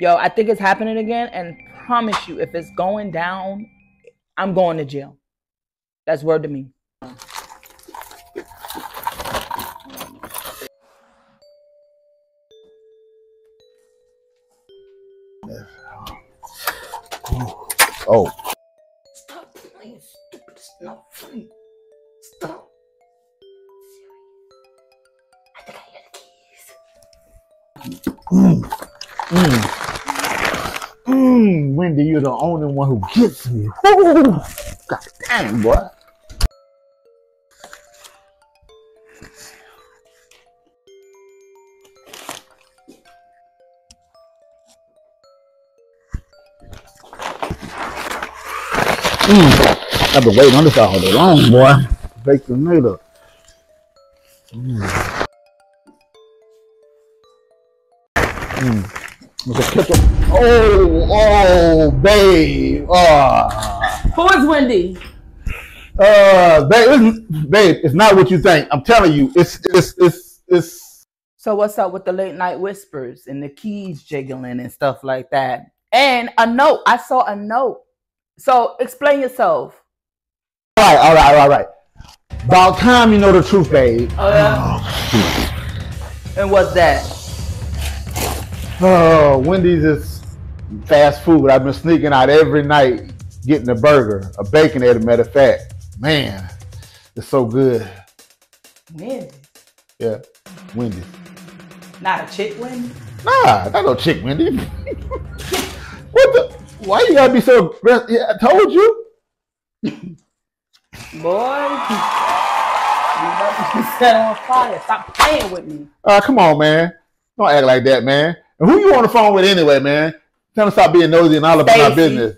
Yo, I think it's happening again, and promise you, if it's going down, I'm going to jail. That's word to me. Oh, Stop playing stupid. It's not funny. Stop. I think I hear the keys. mm, mm, mm. Wendy, you're the only one who gets me. Woo! God damn, boy. Mm. I've been waiting on this all day long, boy. Baconator. Mm. Mm. With the ketchup. Oh, oh, babe. Oh. Who is Wendy? Uh, babe, it's, babe, it's not what you think. I'm telling you, it's, it's, it's, it's. So what's up with the late night whispers and the keys jiggling and stuff like that? And a note. I saw a note. So explain yourself. All right, all right, all right. About time you know the truth, babe. Oh yeah. And what's that? Oh, Wendy's is fast food. I've been sneaking out every night, getting a burger, a bacon egg, matter of fact. Man, it's so good. Wendy. Yeah, Wendy's. Not a chick Wendy. Nah, not no chick, Wendy. what the? Why you gotta be so aggressive? Yeah, I told you. Boy. You about to set on fire. Stop playing with me. Uh, come on, man. Don't act like that, man. And who you on the phone with anyway, man? Tell them stop being nosy and all about our Stacy. business.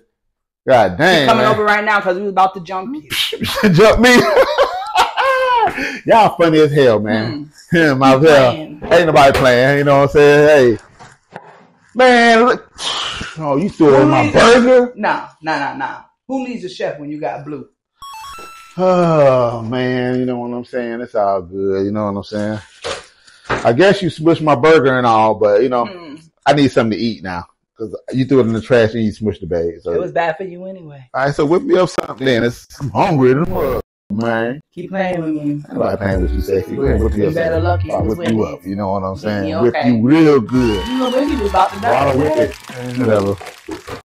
God damn, Coming man. over right now because we was about to jump you. Jump me. Y'all funny as hell, man. Him out You Ain't nobody playing. You know what I'm saying? Hey. Man, look. Oh, you threw my burger? Nah, nah, nah, nah. Who needs a chef when you got blue? Oh, man. You know what I'm saying? It's all good. You know what I'm saying? I guess you smushed my burger and all, but, you know, Hmm. I need something to eat now. Because you threw it in the trash and you smushed the bag. So. It was bad for you anyway. all right, so whip me up something then. It's, I'm hungry. as fuck, Man. Keep playing with me. I like playing with you, sexy. Go ahead, whip You up better luck you whip you up. You know what I'm saying? Yeah, Whip you real good. You know, Wendy was about to die. whip it. Whatever.